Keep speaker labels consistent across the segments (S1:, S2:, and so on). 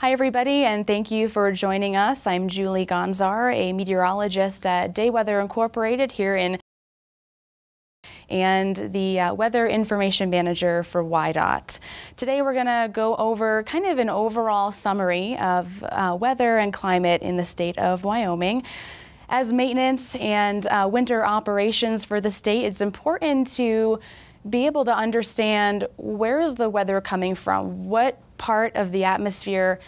S1: Hi, everybody, and thank you for joining us. I'm Julie Gonzar, a meteorologist at Day Weather Incorporated here in and the uh, Weather Information Manager for WYDOT. Today we're going to go over kind of an overall summary of uh, weather and climate in the state of Wyoming. As maintenance and uh, winter operations for the state, it's important to be able to understand where is the weather coming from, what part of the atmosphere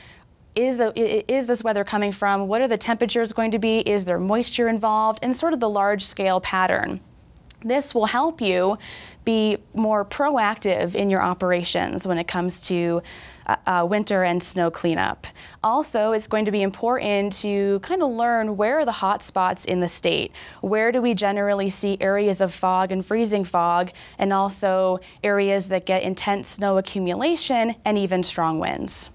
S1: is, the, is this weather coming from, what are the temperatures going to be, is there moisture involved, and sort of the large scale pattern. This will help you be more proactive in your operations when it comes to uh, uh, winter and snow cleanup. Also, it's going to be important to kind of learn where are the hot spots in the state. Where do we generally see areas of fog and freezing fog, and also areas that get intense snow accumulation and even strong winds.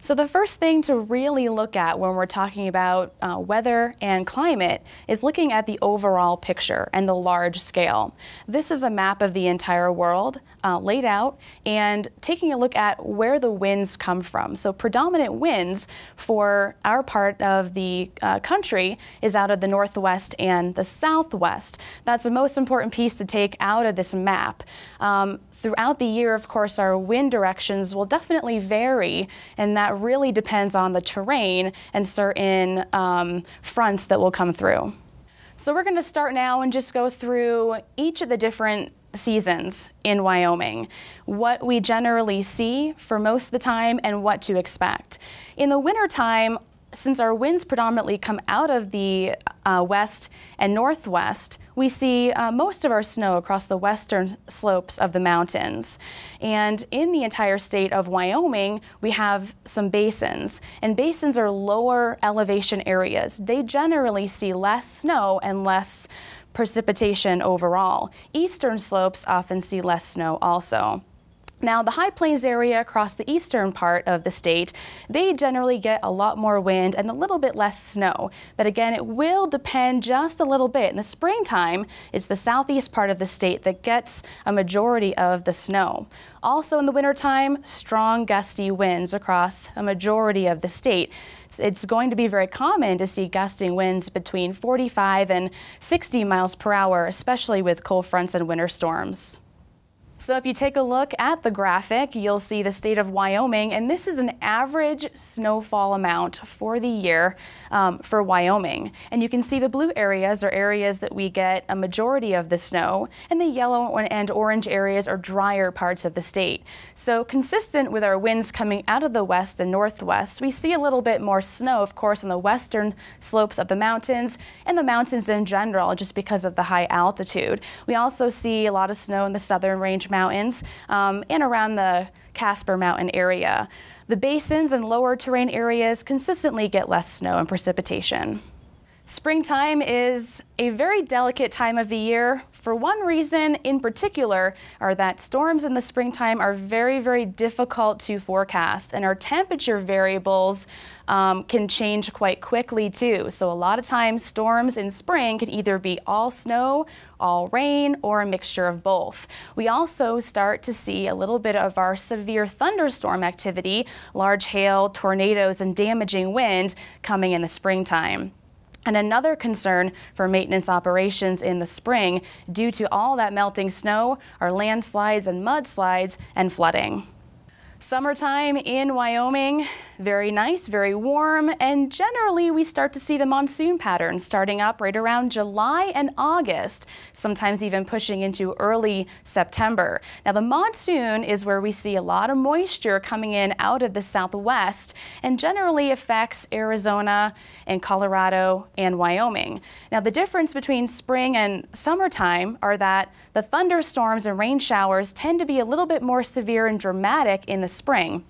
S1: So the first thing to really look at when we're talking about uh, weather and climate is looking at the overall picture and the large scale. This is a map of the entire world uh, laid out and taking a look at where the winds come from. So predominant winds for our part of the uh, country is out of the northwest and the southwest. That's the most important piece to take out of this map. Um, throughout the year, of course, our wind directions will definitely vary, and that really depends on the terrain and certain um, fronts that will come through. So we're going to start now and just go through each of the different seasons in Wyoming, what we generally see for most of the time and what to expect. In the wintertime, since our winds predominantly come out of the uh, west and northwest, we see uh, most of our snow across the western slopes of the mountains. And in the entire state of Wyoming, we have some basins. And basins are lower elevation areas. They generally see less snow and less precipitation overall. Eastern slopes often see less snow also. Now, the high plains area across the eastern part of the state, they generally get a lot more wind and a little bit less snow. But again, it will depend just a little bit. In the springtime, it's the southeast part of the state that gets a majority of the snow. Also in the wintertime, strong gusty winds across a majority of the state. It's going to be very common to see gusting winds between 45 and 60 miles per hour, especially with cold fronts and winter storms. So if you take a look at the graphic, you'll see the state of Wyoming, and this is an average snowfall amount for the year um, for Wyoming. And you can see the blue areas are areas that we get a majority of the snow, and the yellow and orange areas are drier parts of the state. So consistent with our winds coming out of the west and northwest, we see a little bit more snow, of course, on the western slopes of the mountains and the mountains in general, just because of the high altitude. We also see a lot of snow in the southern range Mountains um, and around the Casper Mountain area. The basins and lower terrain areas consistently get less snow and precipitation. Springtime is a very delicate time of the year for one reason in particular are that storms in the springtime are very, very difficult to forecast and our temperature variables um, can change quite quickly too. So a lot of times storms in spring can either be all snow, all rain, or a mixture of both. We also start to see a little bit of our severe thunderstorm activity, large hail, tornadoes, and damaging wind coming in the springtime. And another concern for maintenance operations in the spring due to all that melting snow are landslides and mudslides and flooding. Summertime in Wyoming, very nice, very warm, and generally we start to see the monsoon pattern starting up right around July and August, sometimes even pushing into early September. Now the monsoon is where we see a lot of moisture coming in out of the southwest and generally affects Arizona and Colorado and Wyoming. Now the difference between spring and summertime are that the thunderstorms and rain showers tend to be a little bit more severe and dramatic in the the spring.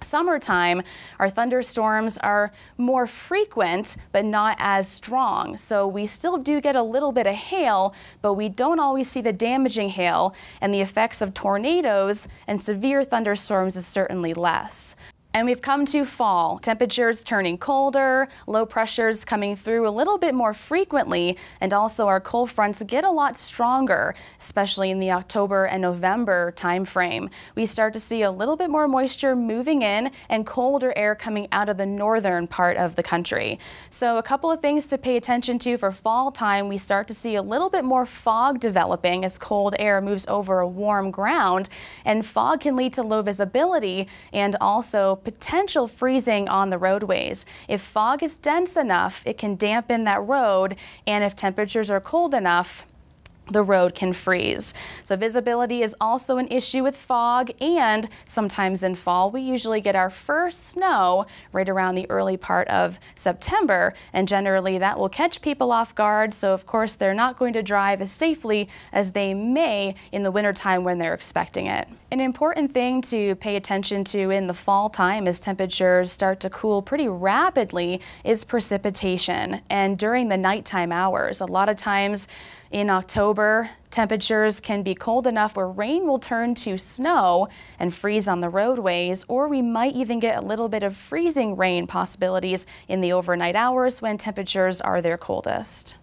S1: Summertime, our thunderstorms are more frequent, but not as strong. So we still do get a little bit of hail, but we don't always see the damaging hail, and the effects of tornadoes and severe thunderstorms is certainly less. And we've come to fall. Temperatures turning colder, low pressures coming through a little bit more frequently, and also our cold fronts get a lot stronger, especially in the October and November timeframe. We start to see a little bit more moisture moving in and colder air coming out of the northern part of the country. So a couple of things to pay attention to for fall time. We start to see a little bit more fog developing as cold air moves over a warm ground, and fog can lead to low visibility and also potential freezing on the roadways. If fog is dense enough, it can dampen that road, and if temperatures are cold enough, the road can freeze. So visibility is also an issue with fog and sometimes in fall we usually get our first snow right around the early part of September and generally that will catch people off guard so of course they're not going to drive as safely as they may in the wintertime when they're expecting it. An important thing to pay attention to in the fall time as temperatures start to cool pretty rapidly is precipitation and during the nighttime hours. A lot of times in October, temperatures can be cold enough where rain will turn to snow and freeze on the roadways, or we might even get a little bit of freezing rain possibilities in the overnight hours when temperatures are their coldest.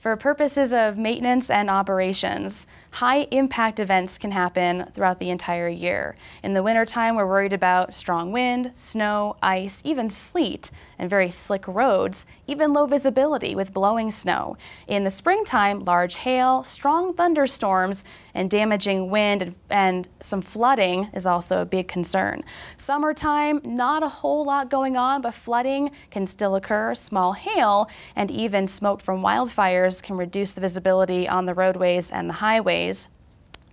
S1: For purposes of maintenance and operations, high impact events can happen throughout the entire year. In the wintertime, we're worried about strong wind, snow, ice, even sleet, and very slick roads, even low visibility with blowing snow. In the springtime, large hail, strong thunderstorms, and damaging wind and some flooding is also a big concern. Summertime, not a whole lot going on, but flooding can still occur, small hail, and even smoke from wildfires can reduce the visibility on the roadways and the highways.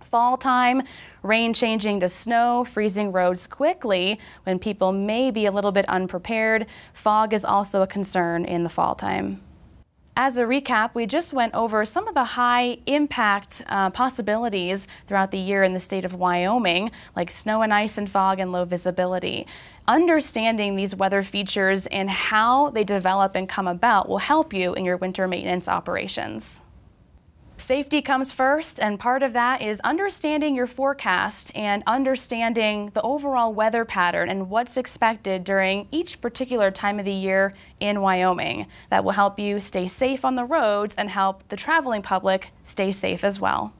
S1: Fall time, rain changing to snow, freezing roads quickly when people may be a little bit unprepared. Fog is also a concern in the fall time. As a recap, we just went over some of the high impact uh, possibilities throughout the year in the state of Wyoming, like snow and ice and fog and low visibility. Understanding these weather features and how they develop and come about will help you in your winter maintenance operations. Safety comes first, and part of that is understanding your forecast and understanding the overall weather pattern and what's expected during each particular time of the year in Wyoming. That will help you stay safe on the roads and help the traveling public stay safe as well.